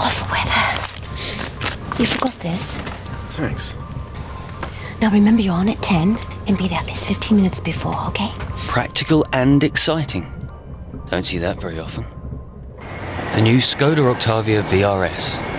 Awful weather. You forgot this. Thanks. Now remember you're on at 10 and be there at least 15 minutes before, okay? Practical and exciting. Don't see that very often. The new Skoda Octavia VRS